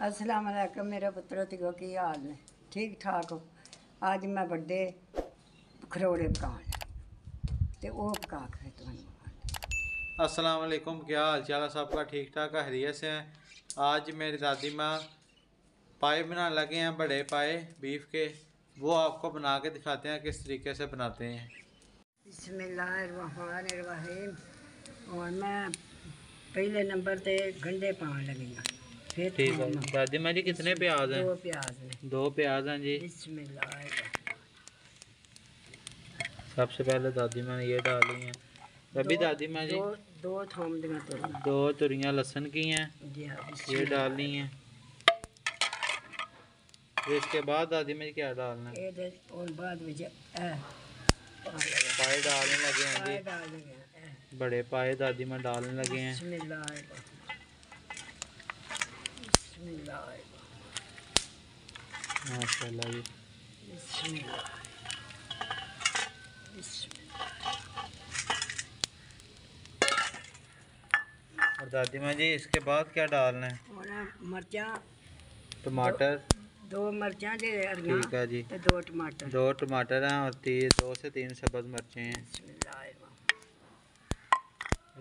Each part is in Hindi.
असलम मेरे पुत्र तिगो की हाल? ने ठीक ठाक हो? अज मैं बड़े खरोड़े पकाने। तो वह पका के असलम वालेकुम क्या हाल चाल है? सबका ठीक ठाक हरियत से हैं? आज मेरी दादी माँ पाए बनाने लगे हैं बड़े पाए बीफ के। वो आपको बना के दिखाते हैं किस तरीके से बनाते हैं। और मैं पहले नंबर पर गंढे पा लगी हूँ। ठीक है। दादी माँ जी कितने प्याज हैं? दो प्याज हैं। जी। सबसे पहले दादी माँ ये डाली हैं। अभी दादी माँ जी दो थोम दो तुरियाँ लहसन की हैं। ये डालनी हैं। इसके बाद दादी में क्या डालना? है बाद में पाए डालने लगे हैं जी। बड़े पाए दादी में डालने लगे हैं। माशाल्लाह जी बिस्मिल्लाह बिस्मिल्लाह और दादी माँ जी इसके बाद क्या डालना है? मरचा टमाटर। दो मरचा ठीक है जी। दो टमाटर। दो टमाटर हैं और तीन दो से तीन सब्ज़ मिर्चें हैं।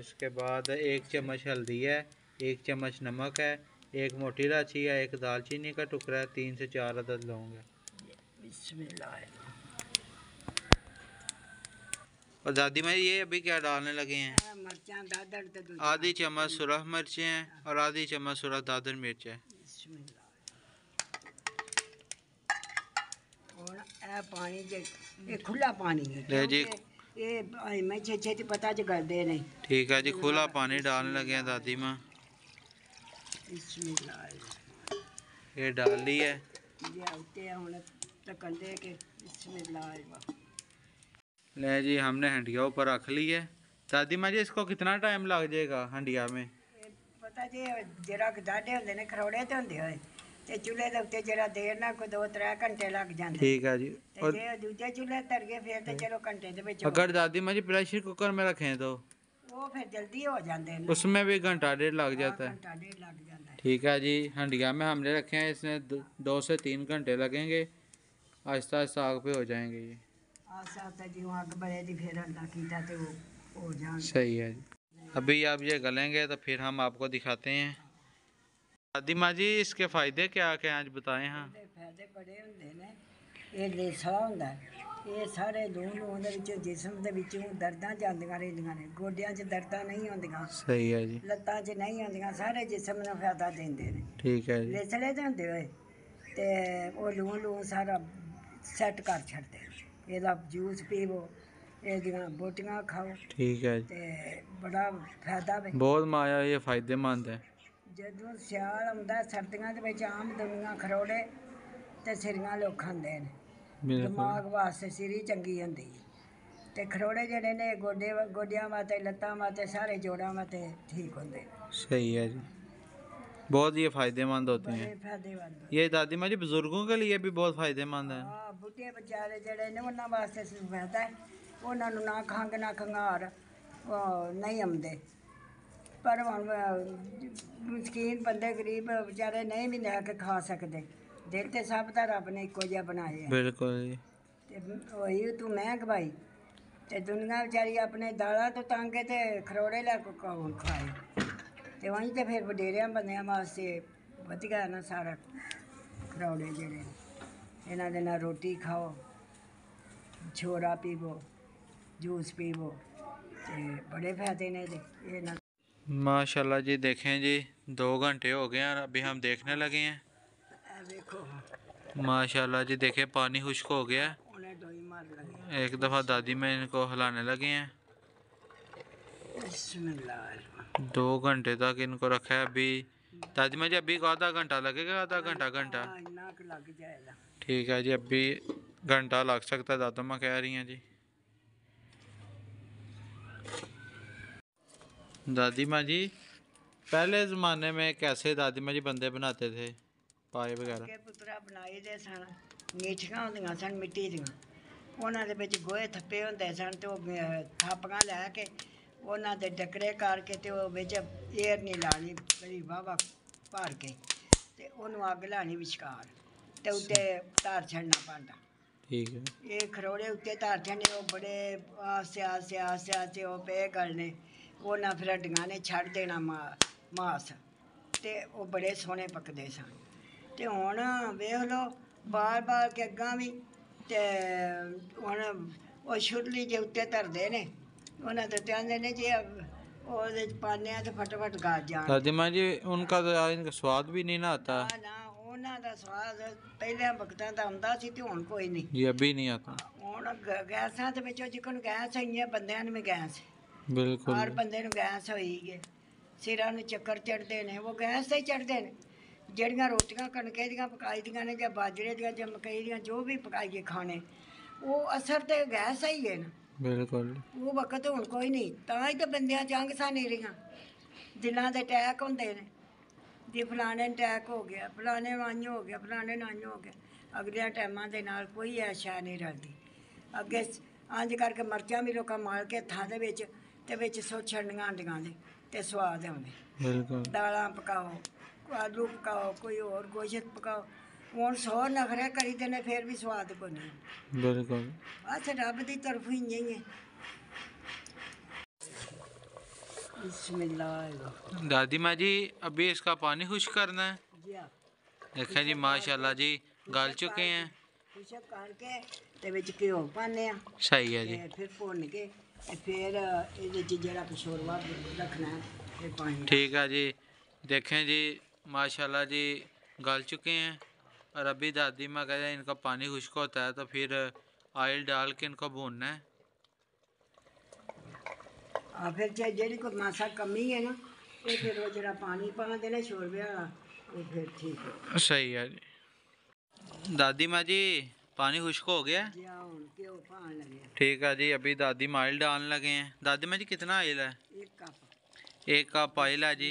इसके बाद एक चम्मच हल्दी है एक चम्मच नमक है एक मोटी इलायची है एक दालचीनी का टुकड़ा है तीन से चार अदद लौंग है। और दादी माँ ये अभी क्या डालने लगे हैं? मरचा दादर दूध आधी चम्मच सुरख मिर्चें हैं और आधी चम्मच सुरख दादर मिर्च। है पानी जे ये खुला पानी है जी। ये मैं छे छे पता च नहीं ठीक है जी खुला पानी डालने लगे हैं दादी माँ। बिस्मिल्लाह ये डाल ली है जे आते ਹੁਣ ਤੱਕਣ ਦੇ ਕੇ बिस्मिल्लाह ले जी हमने हंडिया ऊपर रख ली है दादी माँ जी इसको कितना टाइम लग जाएगा हंडिया में ਇਹ ਪਤਾ ਜੇ ਜਿਹੜਾ ਕਿ ਡਾਢੇ ਹੁੰਦੇ ਨੇ ਖਰੋੜੇ ਤੇ ਹੁੰਦੇ ਹੋਏ ਤੇ ਚੁੱਲ੍ਹੇ ਦੇ ਉੱਤੇ ਜਿਹੜਾ ਦੇਰ ਨਾਲ ਕੋਈ 2-3 ਘੰਟੇ ਲੱਗ ਜਾਂਦੇ ठीक है जी ਤੇ और ਜੇ ਦੂਜੇ ਚੁੱਲ੍ਹੇ ਤਰ ਗਏ ਫਿਰ ਤੇ ਚਲੋ ਘੰਟੇ ਦੇ ਵਿੱਚ अगर दादी माँ जी प्रेशर कुकर में रखें तो ਉਹ ਫਿਰ ਜਲਦੀ ਹੋ ਜਾਂਦੇ ਨੇ उसमें भी घंटा डेढ़ लग जाता है ਘੰਟਾ ਡੇਢ ਲੱਗ ਜਾਂਦਾ ਹੈ ठीक है जी हंडिया में हमने रखे हैं इसमें दो से तीन घंटे लगेंगे। आहिस्ता आहिस्ता आग पे हो जाएँगे ये। सही है जी। अभी आप ये गलेंगे तो फिर हम आपको दिखाते हैं। दादी माँ जी इसके फ़ायदे क्या क्या आज बताए हाँ? हैं। ਇਹ ਸਾਰੇ ਲੂਣ ਲੂਣ ਦੇ ਵਿੱਚੋਂ ਜਿਸਮ ਦੇ ਵਿੱਚੋਂ ਦਰਦਾਂ ਜਾਂਦੀਆਂ ਰਹਿੰਦੀਆਂ ਨੇ ਗੋਡਿਆਂ 'ਚ ਦਰਦਾਂ ਨਹੀਂ ਹੁੰਦੀਆਂ ਸਹੀ ਹੈ ਜੀ। ਲੱਤਾਂ 'ਚ ਨਹੀਂ ਹੁੰਦੀਆਂ ਸਾਰੇ ਜਿਸਮ ਨੂੰ ਫਾਇਦਾ ਦਿੰਦੇ ਨੇ। ਠੀਕ ਹੈ ਜੀ। ਲਿਸਲੇ ਜਾਂਦੇ ਹੋਏ ਤੇ ਉਹ ਲੂਣ ਲੂਣ ਸਾਰਾ ਸੈੱਟ ਕਰ ਛੱਡਦੇ ਇਹਦਾ ਜੂਸ ਪੀਵੋ ਇਹਦੀਆਂ ਬੋਟੀਆਂ ਖਾਓ ਠੀਕ ਹੈ ਜੀ। ਤੇ ਬੜਾ ਫਾਇਦਾ ਵੇ। ਬਹੁਤ ਮਾਇਆ ਇਹ ਫਾਇਦੇਮੰਦ ਹੈ। ਜਦੋਂ ਸਿਆਲ ਆਉਂਦਾ ਸਰਦੀਆਂ ਦੇ ਵਿੱਚ ਆਮ ਦੁਨੀਆ ਖਰੋੜੇ ਤੇ ਸਿਰੀਆਂ ਲੋਕ ਖਾਂਦੇ ਨੇ। ਦਿਮਾਗ ਵਾਸਤੇ ਸਿਰੀ ਚੰਗੀ ਹੁੰਦੀ ਹੈ ਤੇ ਖਰੋੜੇ ਜਿਹੜੇ ਨੇ ਗੋਡੇ ਗੋਡਿਆਂ ਵਾਸਤੇ ਲੱਤਾਂ ਵਾਸਤੇ ਸਾਰੇ ਜੋੜਾਂ ਵਾਸਤੇ ਠੀਕ ਹੁੰਦੇ ਨੇ सही है जी बहुत ये फ़ायदेमंद होते ਬੜੇ हैं ਫਾਇਦੇਮੰਦ ये दादी माँ जी बुज़ुर्गों के लिए भी बहुत फ़ायदेमंद है ਆ ਬੁੱਢੇ ਵਿਚਾਰੇ ਜਿਹੜੇ ਨੇ ਉਹਨਾਂ ਵਾਸਤੇ ਸ- ਫਾਇਦਾ ਹੈ ਉਹਨਾਂ ਨੂੰ ਨਾ ਖੰਗ ਨਾ ਖੰਗਾਰ ਉਹ ਨਹੀਂ ਆਉਂਦੇ ਪਰ ਹੁਣ ਅਹ, ਮਸਕੀਨ ਬੰਦੇ ਗਰੀਬ ਵਿਚਾਰੇ ਨਹੀਂ ਵੀ ਲੈ ਕੇ ਖਾ ਸਕਦੇ ਦਿਲ ਤੇ ਸਭ ਦਾ ਰੱਬ ਨੇ ਇੱਕੋ ਜਿਹਾ ਬਣਾਏ ਆ बिल्कुल जी ਤੇ ਉਹੀ ਤੂੰ ਮਹਿੰਗ ਭਾਈ ਤੇ ਦੁਨੀਆ ਵਿਚਾਰੀ ਆਪਣੇ ਦਾਲਾਂ ਤੋਂ ਤੰਗ ਹੈ ਤੇ ਖਰੋੜੇ ਲੈ ਕੇ ਕੌਣ ਖਾਏ ਤੇ ਵਹੀਂ ਤੇ ਫਿਰ ਵਡੇਰਿਆਂ ਬੰਦਿਆਂ ਵਾਸਤੇ ਵਧੀਆ ਨਾ ਸਾਰਾ ਖਰੋੜੇ ਜਿਹੜੇ ਨੇ। ਇਹਨਾਂ ਦੇ ਨਾਲ ਰੋਟੀ ਖਾਓ ਛੋਰਾ ਪੀਵੋ ਜੂਸ ਪੀਵੋ ਤੇ ਬੜੇ ਫਾਇਦੇ ਨੇ ਇਹਦੇ ਇਹ ਨਾਲ माशाल्लाह जी देखें जी दो घंटे हो गए हैं और अभी हम देखने लगे हैं ਇਹ ਵੇਖੋ माशाल्लाह जी, देखे, पानी खुश्क हो गया एक दफ़ा दादी में इनको हिलाने लगे हैं। दो घंटे तक इनको रखा है अभी। दादी में जी अभी आधा घंटा लगेगा, आधा घंटा घंटा। ठीक है जी, अभी घंटा लग सकता है, दादा माँ कह रही हैं जी। दादी माँ जी, पहले ज़माने में कैसे दादी माँ जी बंदे बनाते थे? ਪਾਏ ਵਗੈਰਾ? ਕਿ ਪੁੱਤਰਾ ਬਣਾਏ ਦੇ ਸਨ ਮੇਛੀਆਂ ਹੁੰਦੀਆਂ ਸਨ ਮਿੱਟੀ ਦੀਆਂ। ਉਹਨਾਂ ਦੇ ਵਿੱਚ ਗੋਹੇ ਥੱਪੇ ਹੁੰਦੇ ਸਨ ਤੇ ਉਹ ਥਾਪੀਆਂ ਲੈ ਕੇ ਉਹਨਾਂ ਦੇ ਡਕਰੇ ਕਰਕੇ ਤੇ ਉਹ ਵਿੱਚ ਏਰ ਨਹੀਂ ਲਾਣੀ ਬੜੀ ਵਾਵਾ ਭਰ ਕੇ ਤੇ ਉਹਨੂੰ ਅੱਗ ਲਾਣੀ ਵਿਚਕਾਰ ਤੇ ਉੱਤੇ ਧਾਰ ਛੱਡਣਾ ਪੈਂਦਾ। ਠੀਕ ਹੈ। ਇਹ ਖਰੋੜੇ ਉੱਤੇ ਧਾਰ ਛੱਡਣੇ ਉਹ ਬੜੇ ਆਸੇ ਆਸੇ ਆਸੇ ਆਸੇ ਉਹ ਪੇ ਗਲਨੇ ਉਹਨਾਂ ਫਿਰ ਹੱਡੀਆਂ ਨੇ ਛੱਡ ਦੇਣਾ ਮਾਸ ਤੇ ਉਹ ਬੜੇ ਸੋਹਣੇ ਪੱਕਦੇ ਸਨ। ਤੇ ਹੁਣ ਵੇਖ ਲਓ ਬਾਰ ਬਾਰ ਕੇ ਅੱਗਾਂ ਵੀ ਤੇ ਹੁਣ ਉਹ ਛੁਰਲੀ ਜੇ ਉੱਤੇ ਧਰਦੇ ਨੇ ਉਹਨਾਂ ਤੇ ਕਹਿੰਦੇ ਨੇ ਜੇ ਉਹਦੇ ਚ ਪਾਉਂਦੇ ਆ ਤੇ ਫਟਾਫਟ ਗਾਜ ਜਾਣ दादी माँ जी उनका तो यार इनका स्वाद भी नहीं ना आता ਨਾ ਨਾ ਉਹਨਾਂ ਦਾ ਸਵਾਦ ਪਹਿਲਾਂ ਵਕਤਾਂ ਦਾ ਹੁੰਦਾ ਸੀ ਤੇ ਹੁਣ ਕੋਈ ਨਹੀਂ जी अभी नहीं आता ਹੁਣ ਗ- ਗੈਸਾਂ ਦੇ ਵਿੱਚੋਂ ਜਿਕਣ ਗੈਸ ਹੋਈਆਂ ਬੰਦਿਆਂ ਨੂੰ ਵੀ ਗੈਸ बिल्कुल ਹਰ ਬੰਦੇ ਨੂੰ ਗੈਸ ਹੋਈ ਹੈ ਸਿਰਾਂ ਨੂੰ ਚੱਕਰ ਚੜਦੇ ਨੇ ਉਹ ਗੈਸ ਤੇ ਚੜਦੇ ਨੇ ਜਿਹੜੀਆਂ ਰੋਟੀਆਂ ਕਣਕੇ ਦੀਆਂ ਪਕਾਈ ਦੀਆਂ ਨੇ ਜਾਂ ਬਾਜਰੇ ਦੀਆਂ ਜਾਂ ਮਕਈ ਦੀਆਂ ਜੋ ਵੀ ਪਕਾਈਏ ਖਾਣੇ ਉਹ ਅਸਰ ਤੇ ਗੈਸ ਹੀ ਹੈ ਨਾ। ਬਿਲਕੁਲ। ਉਹ ਵਕਤ ਹੁਣ ਕੋਈ ਨਹੀਂ ਤਾਂ ਹੀ ਤਾਂ ਬੰਦਿਆਂ ਜੰਗ ਸਾ ਨਹੀਂ ਰਹੀਆਂ। ਦਿਲਾਂ ਦੇ ਅਟੈਕ ਹੁੰਦੇ ਨੇ। ਜੇ ਫਲਾਣੇ ਅਟੈਕ ਹੋ ਗਿਆ ਫਲਾਣੇ ਵਾਂਝ ਹੋ ਗਿਆ ਫਲਾਣੇ ਨਾਲ ਹੋ ਗਿਆ ਅਗਲੇ ਟਾਈਮਾਂ ਦੇ ਨਾਲ ਕੋਈ ਐਸ਼ਾ ਨਹੀਂ ਰਹਦੀ ਅੱਗੇ ਅੰਜ ਕਰਕੇ ਮਰਚਾਂ ਵੀ ਲੋਕਾਂ ਮਾਲ ਕੇ ਥਾਂ ਦੇ ਵਿੱਚ ਤੇ ਵਿੱਚ ਸੋਚਣੀਆਂ ਅੰਡੀਆਂ ਦੇ ਤੇ ਸਵਾਦ ਆਉਂਦੇ। ਬਿਲਕੁਲ। ਦਾਲਾਂ ਪਕਾਓ आलू पकाओ कोई और गोश्त पकाओ। हूँ सौ नखरे करी देने फिर भी स्वाद को नहीं बिल्कुल। बस रब की तरफ़ इं दादी माँ जी अभी इसका पानी खुश करना है? हाँ। देखें जी माशाल्लाह जी गाल चुके हैं। सही है जी। फिर ठीक है जी। देखें जी माशाल्लाह जी गल चुके हैं। और अभी दादी माँ कहते हैं इनका पानी खुश्क होता है तो फिर ऑयल डाल के इनको भूनना है। और फिर चाहे जेडी को मासा कमी है ना ये फिर वो जरा पानी पा देना शोरबे वाला वो फिर ठीक है। सही है जी। दादी माँ जी पानी खुश्क हो गया? ठीक है जी अभी दादी माइल डालने लगे हैं। दादी माँ जी कितना ऑयल है? एक कप। एक कप ऑयल है जी।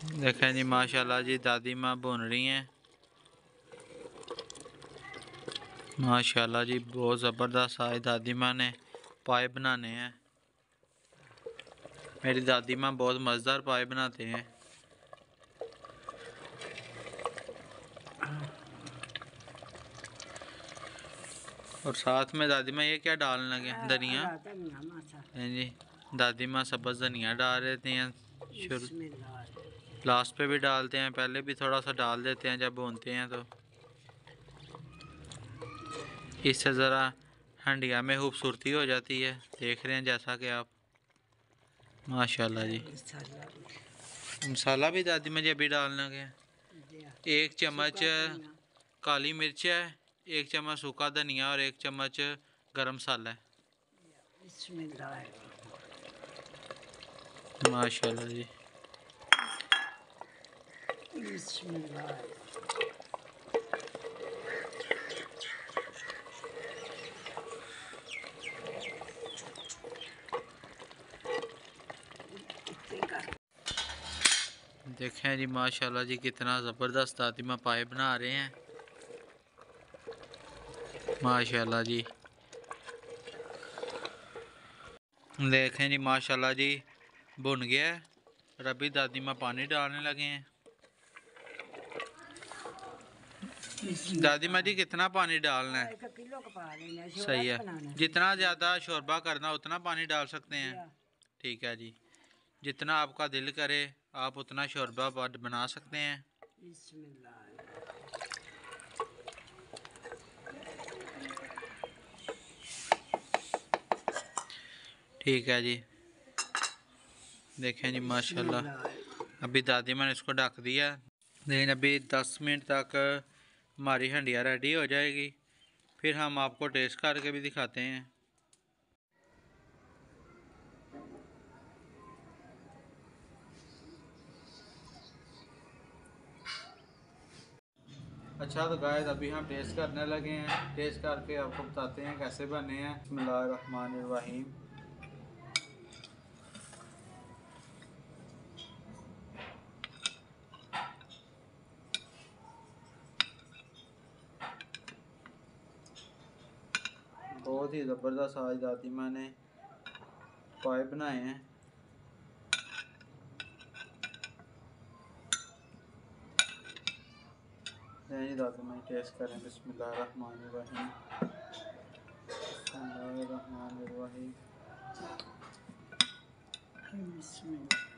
देखें जी माशाल्लाह जी दादी माँ बुन रही हैं। माशाल्लाह जी बहुत ज़बरदस्त आज दादी माँ ने पाए बनाने हैं। मेरी दादी माँ बहुत मज़ेदार पाए बनाते हैं। और साथ में दादी माँ ये क्या डालने लगे धनिया? हैं जी दादी माँ सब्ज़ धनिया डाल देते थे। शुरू लास्ट पे भी डालते हैं पहले भी थोड़ा सा डाल देते हैं जब भूनते हैं तो। इससे ज़रा हंडिया में खूबसूरती हो जाती है देख रहे हैं जैसा कि आप। माशाल्लाह जी। मसाला भी दादी मुझे अभी डालना गया। एक चम्मच काली मिर्च है एक चम्मच सूखा धनिया और एक चम्मच गरम मसाला है। माशाल्लाह जी। बिस्मिल्लाह देखें जी, माशाल्लाह जी, कितना ज़बरदस्त दातिमा पाए बना रहे हैं। माशाल्लाह जी। देखें जी, माशाल्लाह जी, भुन गया अभी दादी माँ पानी डालने लगे हैं। दादी माँ जी कितना पानी डालना है? सही है। जितना ज़्यादा शोरबा करना, उतना पानी डाल सकते हैं। ठीक है जी। जितना आपका दिल करे, आप उतना शोरबा बना सकते हैं। ठीक है जी। देखें जी, माशाल्लाह। अभी दादी मैंने इसको ढक दिया। लेकिन अभी दस मिनट तक हमारी हंडिया रेडी हो जाएगी। फिर हम आपको टेस्ट करके भी दिखाते हैं। अच्छा तो गाय अभी हम टेस्ट करने लगे हैं। टेस्ट करके आपको बताते हैं कैसे बने हैं। बसमीम बहुत ही ज़बरदस्त आज दादी माँ ने पाए बनाए हैं। नहीं दादी, मैं टेस्ट करें बिस्मिल्लाहिर्रहमानिर्रहीम बिस्मिल्लाहिर्रहमानिर्रहीम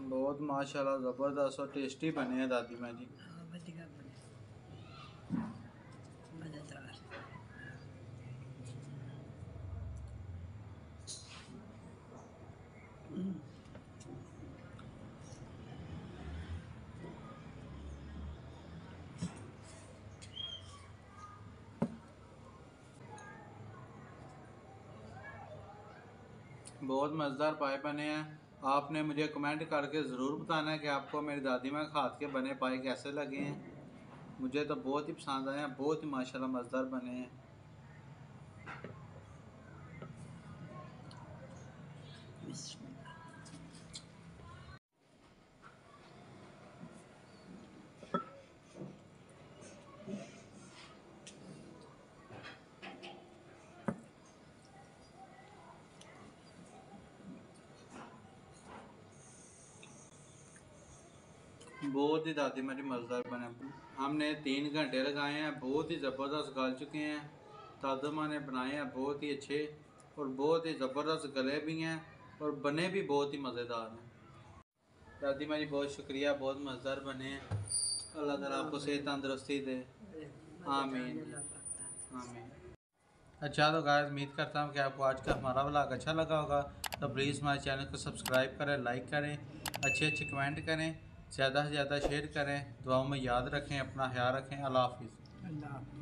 बहुत माशाल्लाह ज़बरदस्त और टेस्टी बने हैं दादी माँ जी बहुत मज़ेदार पाए बने हैं। आपने मुझे कमेंट करके ज़रूर बताना है कि आपको मेरी दादी में खाद के बने पाए कैसे लगे हैं। मुझे तो बहुत ही पसंद आए हैं, बहुत ही माशाल्लाह मज़ेदार बने हैं। बहुत ही दादी मेरी मज़ेदार बने हमने तीन घंटे लगाए हैं, बहुत ही ज़बरदस्त गल चुके हैं। दादू माँ ने बनाए हैं बहुत ही अच्छे और बहुत ही ज़बरदस्त गले भी हैं और बने भी बहुत ही मज़ेदार हैं। दादी माँ जी, बहुत शुक्रिया, बहुत मज़ेदार बने हैं। अल्लाह ताला आपको सेहत तंदरुस्ती दे। आमीन आमीन। अच्छा तो गाय उम्मीद करता हूँ कि आपको आज का हमारा व्लॉग अच्छा लगा होगा। तो प्लीज़ हमारे चैनल को सब्सक्राइब करें, लाइक करें अच्छे अच्छे कमेंट करें। ज़्यादा से ज़्यादा शेयर करें दुआ में याद रखें, अपना ख्याल रखें। अल्लाह हाफिज़। अल्लाह